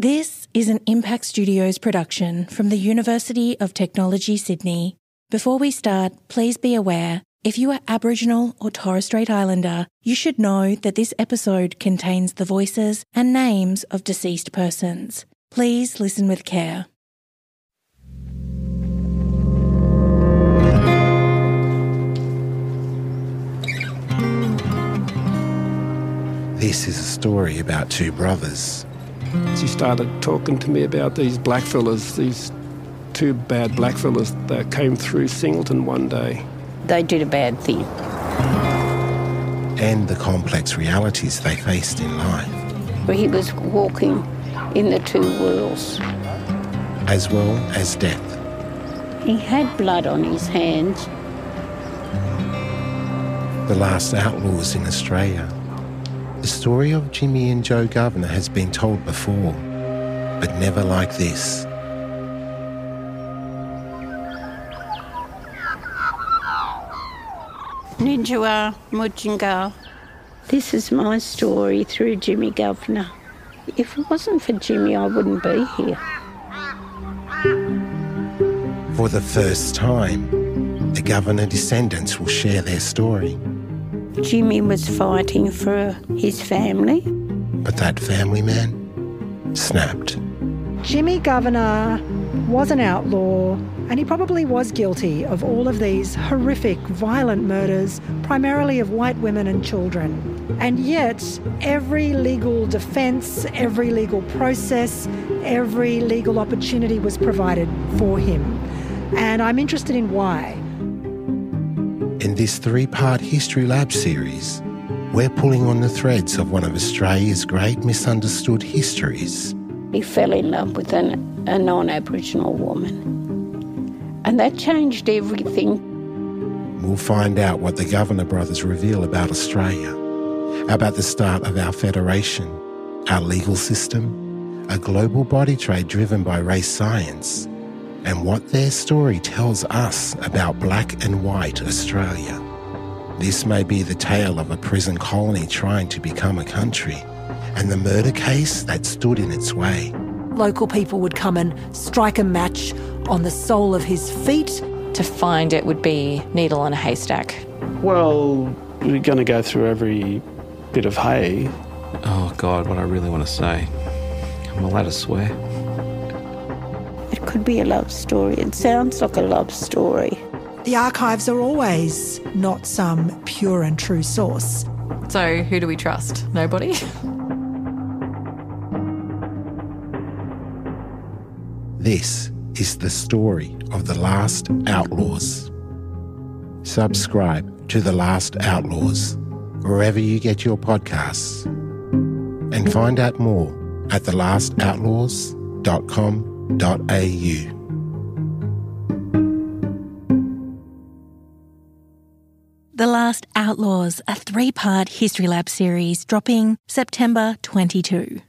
This is an Impact Studios production from the University of Technology, Sydney. Before we start, please be aware if you are Aboriginal or Torres Strait Islander, you should know that this episode contains the voices and names of deceased persons. Please listen with care. This is a story about two brothers. She started talking to me about these blackfellas, these two bad blackfellas that came through Singleton one day. They did a bad thing. and the complex realities they faced in life, Where he was walking in the two worlds. as well as death. He had blood on his hands. The last outlaws in Australia. The story of Jimmy and Joe Governor has been told before, but never like this. Ninjawa Mujingal. This is my story through Jimmy Governor. If it wasn't for Jimmy, I wouldn't be here. For the first time, the Governor descendants will share their story, Jimmy was fighting for his family. but that family man snapped. Jimmy Governor was an outlaw and he probably was guilty of all of these horrific, violent murders, primarily of white women and children. And yet, every legal defence, every legal process, every legal opportunity was provided for him. And I'm interested in why. In this three part History Lab series, we're pulling on the threads of one of Australia's great misunderstood histories. He fell in love with an, a non Aboriginal woman. And that changed everything. We'll find out what the Governor brothers reveal about Australia, about the start of our federation, our legal system, a global body trade driven by race science, and what their story tells us about black and white Australia. This may be the tale of a prison colony trying to become a country, and the murder case that stood in its way. local people would come and strike a match on the sole of his feet. To find it would be needle in a haystack. Well, we're going to go through every bit of hay. Oh God, what I really want to say. I'm allowed to swear. It could be a love story. It sounds like a love story. The archives are always not some pure and true source. So, who do we trust? Nobody? This is the story of The Last Outlaws. Subscribe to The Last Outlaws wherever you get your podcasts and find out more at The Last Outlaws, a three part History Lab series dropping September 22.